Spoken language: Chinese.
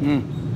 嗯。